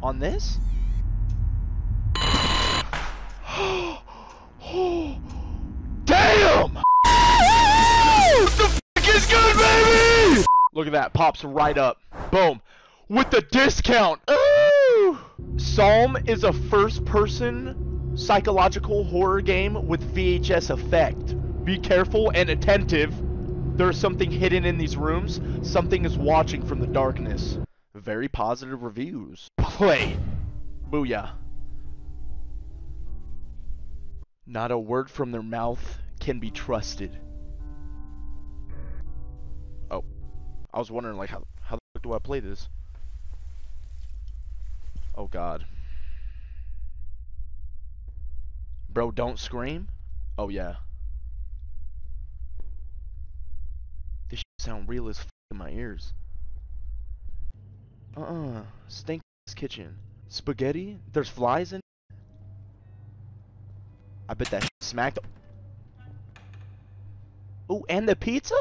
On this? Damn! the fuck is good, baby? Look at that, pops right up. Boom. With the discount. Ooh! Psalm is a first-person psychological horror game with VHS effect. Be careful and attentive. There's something hidden in these rooms. Something is watching from the darkness. Very positive reviews. Play. Booyah. Not a word from their mouth can be trusted. Oh. I was wondering, like, how, how the fuck do I play this? Oh, God. Bro, don't scream? Oh, yeah. This sound real as f in my ears. Uh-uh. Stink kitchen. Spaghetti? There's flies in I bet that smacked. Oh, and the pizza?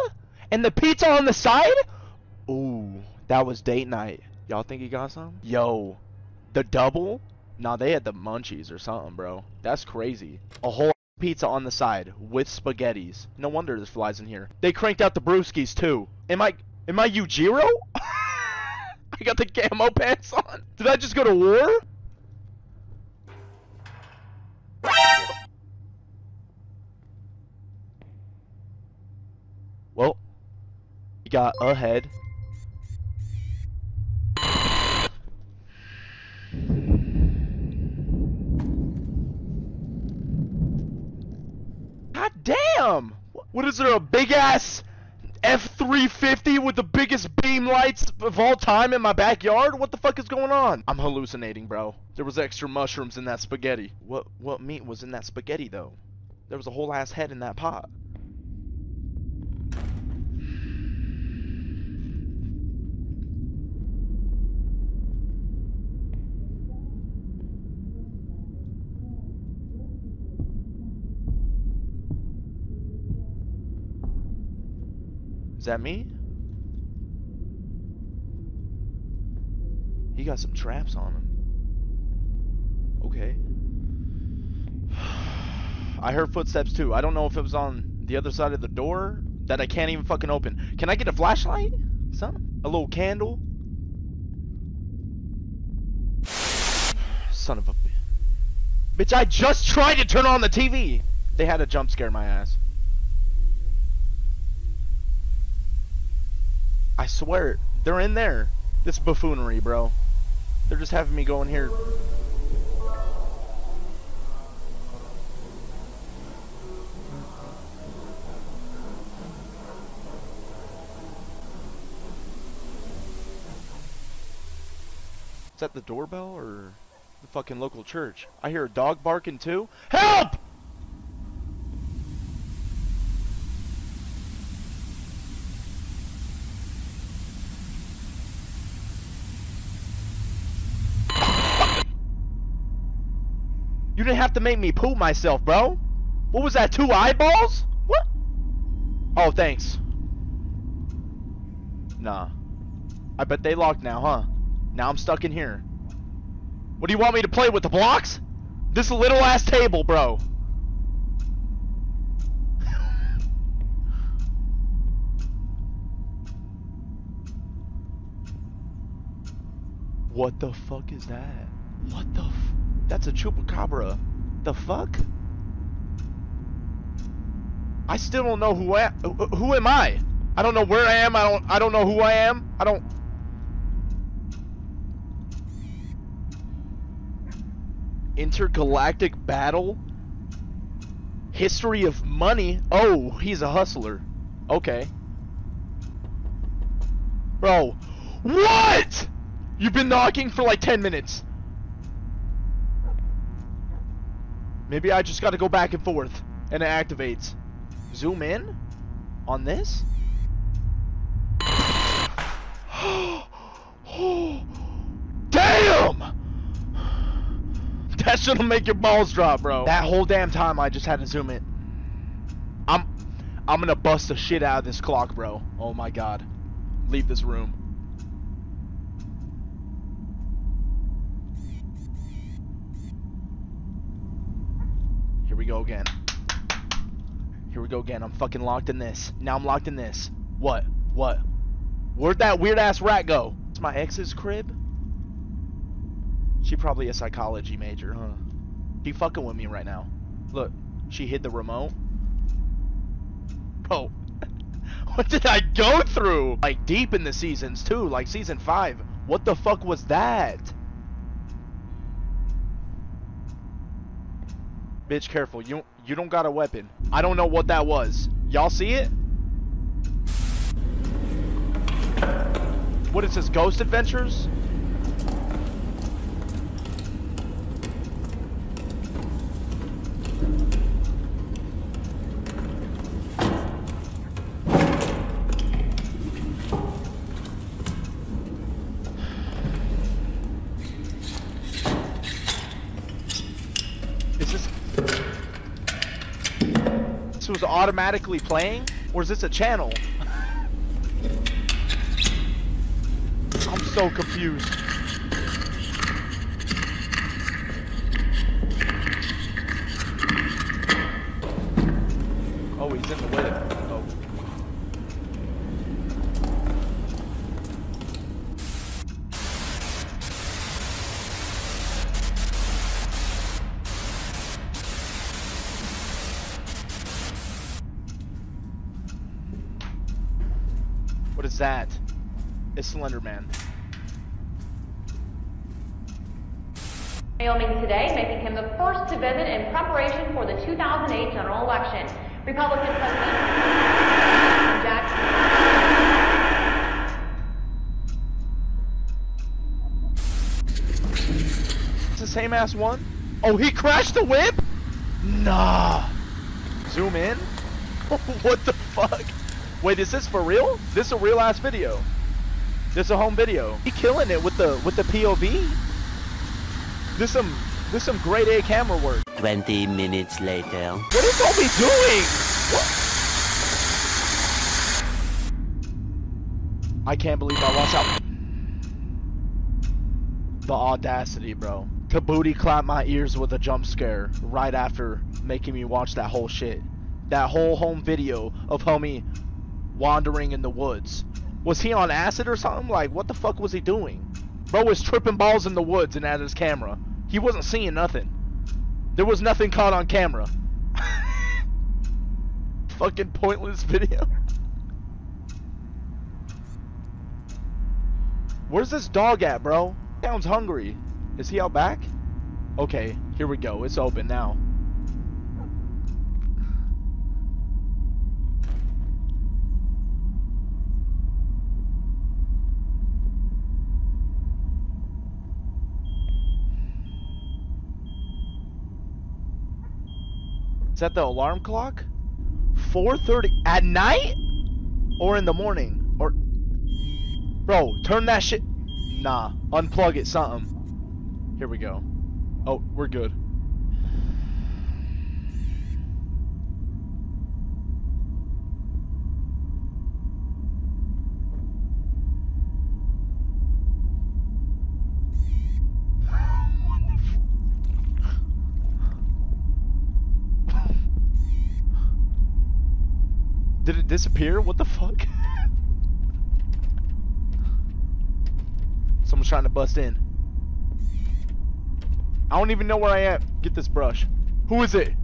And the pizza on the side? Ooh, that was date night. Y'all think he got some? Yo, the double? Nah, they had the munchies or something, bro. That's crazy. A whole pizza on the side with spaghettis. No wonder there's flies in here. They cranked out the brewskis too. Am I am I Yujiro? I got the camo pants on. Did I just go to war? Well, you got a head. God damn! What is there, a big ass F350 with the biggest beam lights of all time in my backyard? What the fuck is going on? I'm hallucinating, bro. There was extra mushrooms in that spaghetti. What what meat was in that spaghetti though? There was a whole ass head in that pot. Is that me? He got some traps on him. Okay. I heard footsteps too. I don't know if it was on the other side of the door that I can't even fucking open. Can I get a flashlight? Something? A little candle? Son of a... Bitch, I just tried to turn on the TV! They had a jump scare my ass. I swear, it, they're in there. This buffoonery, bro. They're just having me go in here. Is that the doorbell or the fucking local church? I hear a dog barking too. Help! Didn't have to make me poop myself, bro. What was that, two eyeballs? What? Oh, thanks. Nah. I bet they locked now, huh? Now I'm stuck in here. What do you want me to play with, the blocks? This little ass table, bro. what the fuck is that? What the That's a chupacabra. The fuck? I still don't know who I who, am I? I don't know where I am. I don't I don't know who I am. I don't Intergalactic battle? History of money? Oh, he's a hustler. Okay. Bro, what? You've been knocking for like 10 minutes. Maybe I just gotta go back and forth and it activates. Zoom in on this? Damn! That shit'll make your balls drop, bro. That whole damn time I just had to zoom in. I'm I'm gonna bust the shit out of this clock, bro. Oh my god. Leave this room. Again. Here we go again. I'm fucking locked in this. Now I'm locked in this. What? What? Where'd that weird ass rat go? It's my ex's crib? She probably a psychology major, huh? She fucking with me right now. Look, she hid the remote. Bro, what did I go through? Like deep in the seasons too, like season five. What the fuck was that? Bitch, careful. You you don't got a weapon. I don't know what that was. Y'all see it? What is this? Ghost Adventures? Is this... This was automatically playing? Or is this a channel? I'm so confused. Oh, he's in the way. Oh. What is that? It's Slender Man. Wyoming today, making him the first to visit in preparation for the 2008 general election. Republican President Jackson. It's the same ass one? Oh, he crashed the whip? Nah. Zoom in? what the fuck? Wait, is this for real? This a real ass video? This a home video? He killing it with the with the POV? This some this some great A camera work. 20 minutes later. What is Obi doing? What? I can't believe I lost out. The audacity, bro. To booty clap my ears with a jump scare right after making me watch that whole shit. That whole home video of homie wandering in the woods. Was he on acid or something? Like, what the fuck was he doing? Bro was tripping balls in the woods and at his camera. He wasn't seeing nothing. There was nothing caught on camera. Fucking pointless video. Where's this dog at, bro? Sounds hungry. Is he out back? Okay, here we go. It's open now. Is that the alarm clock? 4:30 at night or in the morning or Bro, turn that shit Nah, unplug it something. Here we go. Oh, we're good. It disappear? What the fuck? Someone's trying to bust in. I don't even know where I am. Get this brush. Who is it?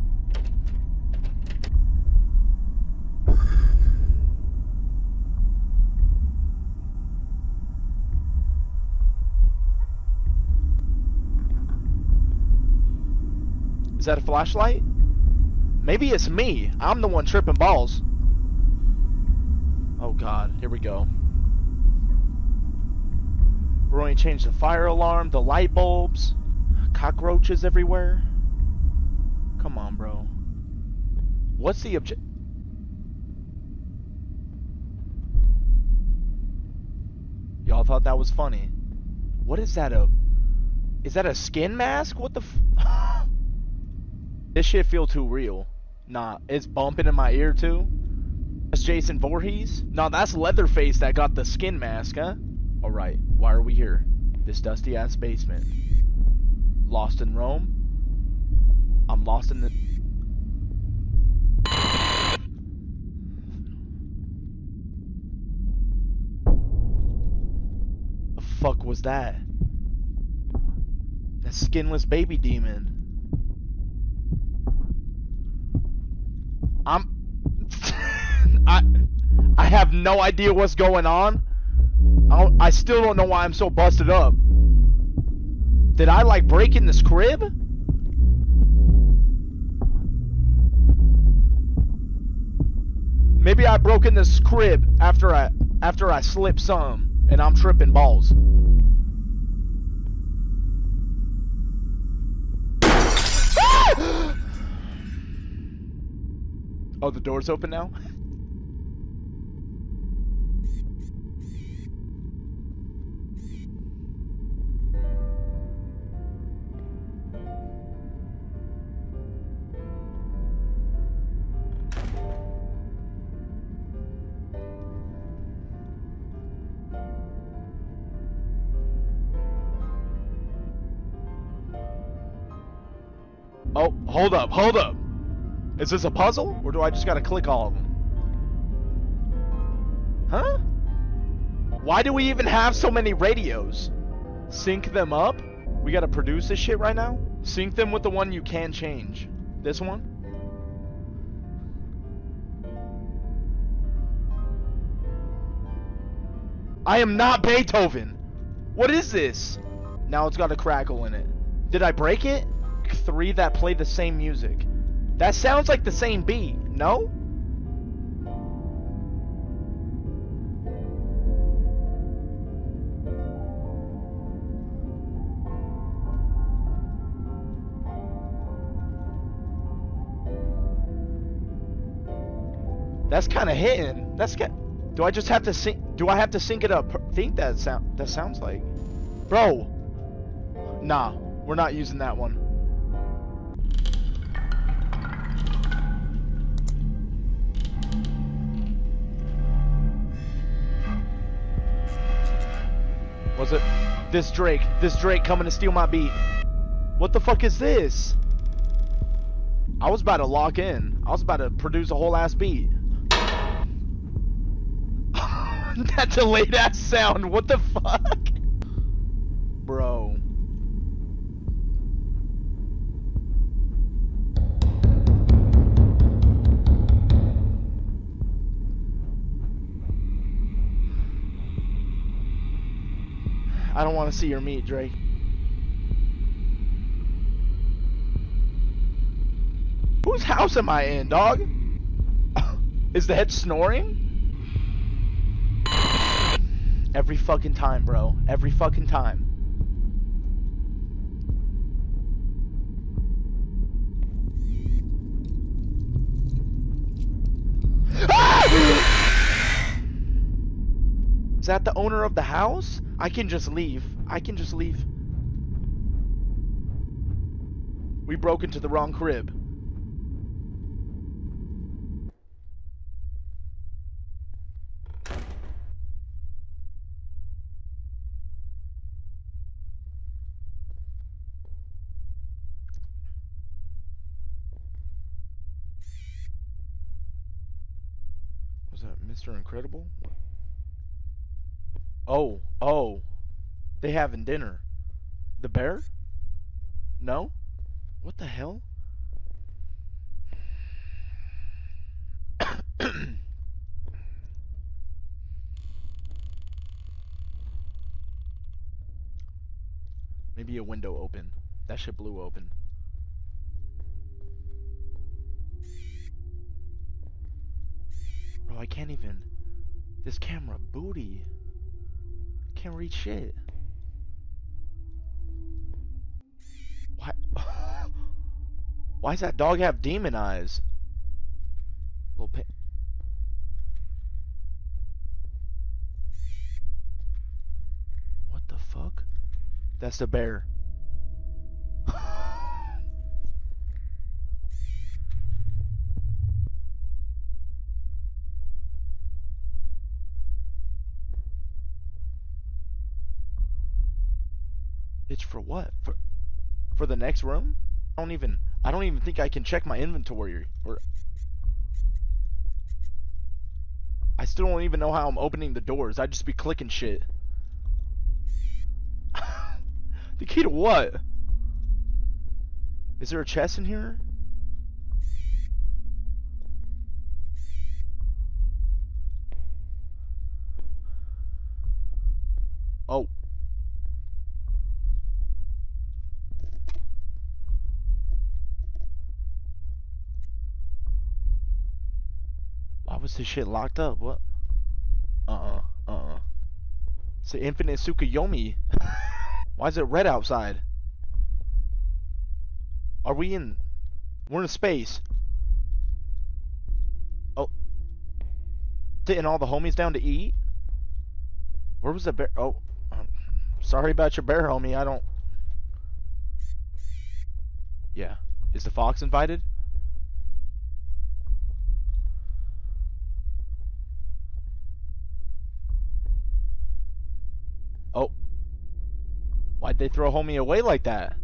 Is that a flashlight? Maybe it's me. I'm the one tripping balls. Oh god, here we go. We're only changed the fire alarm, the light bulbs, cockroaches everywhere. Come on, bro. What's the object? Y'all thought that was funny. What is that a? Is that a skin mask? What the This shit feel too real. Nah, it's bumping in my ear too. Jason Voorhees? No, that's Leatherface that got the skin mask, huh? Alright, why are we here? This dusty-ass basement. Lost in Rome? I'm lost in the... the fuck was that? That skinless baby demon. I'm I I have no idea what's going on. I, I still don't know why I'm so busted up. Did I like break in this crib? Maybe I broke in this crib after I after I slipped some and I'm tripping balls. oh, the door's open now? hold up, hold up. Is this a puzzle, or do I just gotta click all of them? Huh? Why do we even have so many radios? Sync them up? We gotta produce this shit right now? Sync them with the one you can change. This one? I am not Beethoven! What is this? Now it's got a crackle in it. Did I break it? Three that play the same music. That sounds like the same beat, no? That's kind of hitting. That's got. Do I just have to sync? Do I have to sync it up? Think that sound. That sounds like. Bro. Nah, we're not using that one. Was it? This Drake. This Drake coming to steal my beat. What the fuck is this? I was about to lock in. I was about to produce a whole ass beat. that delayed ass sound. What the fuck? I don't want to see your meat, Drake. Whose house am I in, dog? Is the head snoring? Every fucking time, bro. Every fucking time. Ah! Is that the owner of the house? I can just leave. I can just leave. We broke into the wrong crib. Was that Mr. Incredible? Oh, oh. They having dinner. The bear? No? What the hell? Maybe a window open. That shit blew open. Bro, I can't even. This camera booty. Can't read shit. Why? Why does that dog have demon eyes? Little pa What the fuck? That's the bear. It's for what? For for the next room? I don't even I don't even think I can check my inventory or I still don't even know how I'm opening the doors. I'd just be clicking shit. The key to what? Is there a chest in here? Oh. Why this shit locked up? What? Uh-uh. Uh-uh. It's the infinite Tsukuyomi. Why is it red outside? Are we in... We're in space. Oh. Sitting all the homies down to eat? Where was the bear? Oh. um, sorry about your bear, homie. I don't... Yeah. Is the fox invited? Oh. Why'd they throw homie away like that?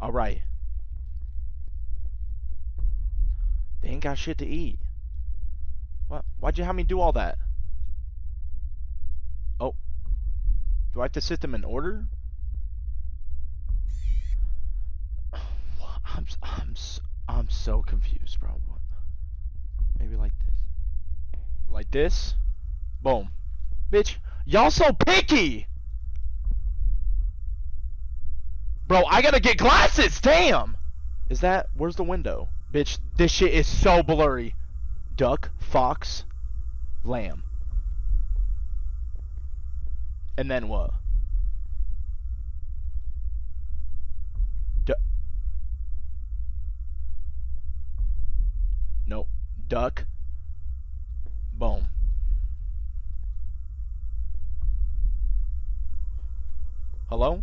Alright. They ain't got shit to eat. What? Why'd you have me do all that? Do I have to sit them in order? I'm I'm I'm so confused, bro. Maybe like this. Like this? Boom. Bitch, y'all so picky. Bro, I gotta get glasses. Damn. Is that where's the window? Bitch, this shit is so blurry. Duck, fox, lamb. And then what? No. Duck. Boom. Hello?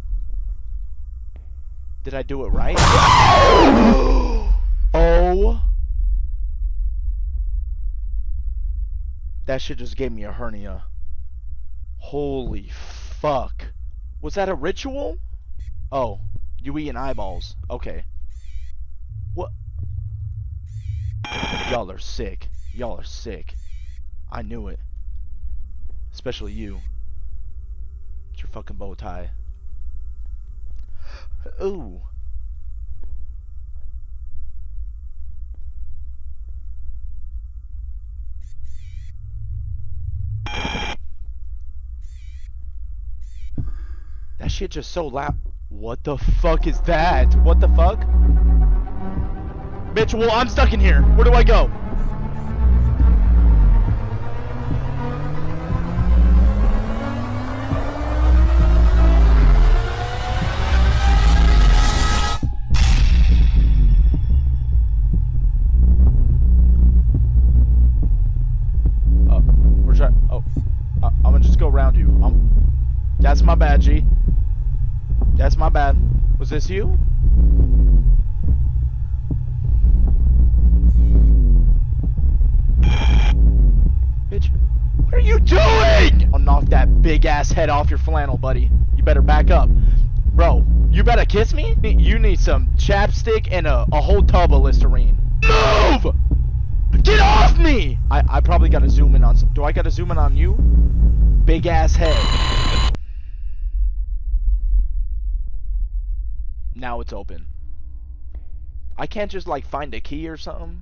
Did I do it right? oh. That shit just gave me a hernia. Holy fuck. Was that a ritual? Oh, you eating eyeballs. Okay. What? Y'all are sick. Y'all are sick. I knew it. Especially you. It's your fucking bow tie. Ooh. That shit just so loud. What the fuck is that? What the fuck? Bitch, well, I'm stuck in here. Where do I go? Uh, where's that? Oh, I, I'm gonna just go around you. I'm, that's my bad, G. That's my bad. Was this you? Bitch, what are you doing? I'll knock that big ass head off your flannel, buddy. You better back up. Bro, you better kiss me? You need some chapstick and a, a whole tub of Listerine. Move! Get off me! I, I probably gotta zoom in on some. Do I gotta zoom in on you? Big ass head. Now it's open. I can't just like find a key or something.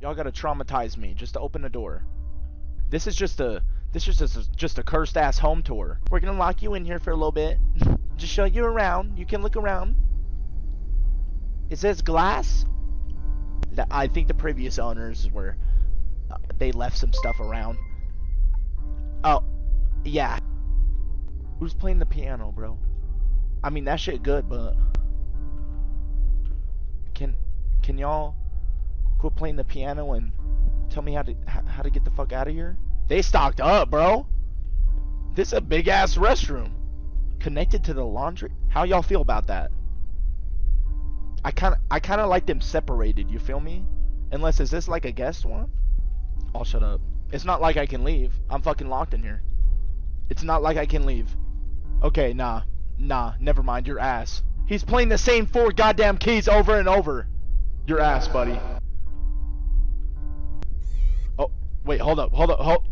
Y'all gotta traumatize me just to open the door. This is just a this is just a, just a cursed ass home tour. We're gonna lock you in here for a little bit. just show you around. You can look around. Is this glass? I think the previous owners were uh, they left some stuff around. Oh, yeah. Who's playing the piano, bro? I mean that shit good, but can can y'all quit playing the piano and tell me how to how to get the fuck out of here? They stocked up, bro. This a big ass restroom connected to the laundry. How y'all feel about that? I kind of I kind of like them separated. You feel me? Unless is this like a guest one? I'll shut up. It's not like I can leave. I'm fucking locked in here. It's not like I can leave. Okay, nah. Nah, never mind, your ass. He's playing the same four goddamn keys over and over. Your ass, buddy. Oh, wait, hold up, hold up, hold.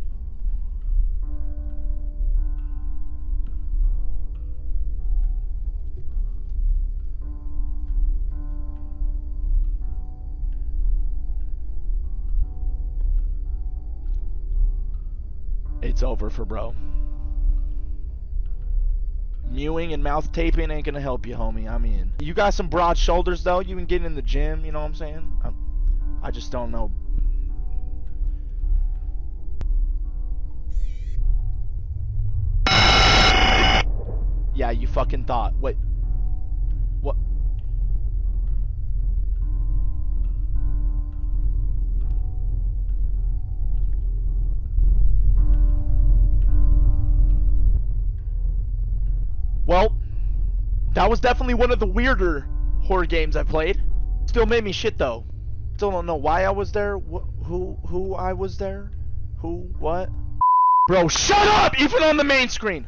It's over for bro. Mewing and mouth taping ain't gonna help you, homie. I mean, you got some broad shoulders though. You can get in the gym. You know what I'm saying? i I just don't know. Yeah, you fucking thought. Wait. That was definitely one of the weirder horror games I played. Still made me shit though. Still don't know why I was there. Wh who who I was there. Who what? Bro, shut up! Even on the main screen.